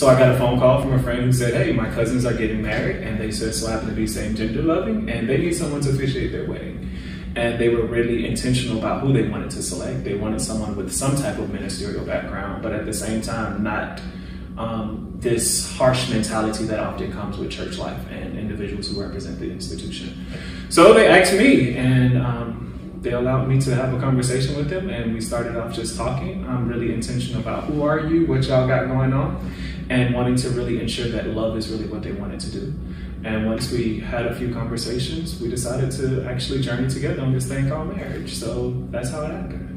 So I got a phone call from a friend who said, "Hey, my cousins are getting married, and they just so happen to be same gender loving, and they need someone to officiate their wedding." And they were really intentional about who they wanted to select. They wanted someone with some type of ministerial background, but at the same time, not um, this harsh mentality that often comes with church life and individuals who represent the institution. So they asked me, and um, they allowed me to have a conversation with them, and we started off just talking. I'm really intentional about who are you, what y'all got going on, and wanting to really ensure that love is really what they wanted to do. And once we had a few conversations, we decided to actually journey together on this thing called marriage. So that's how it happened.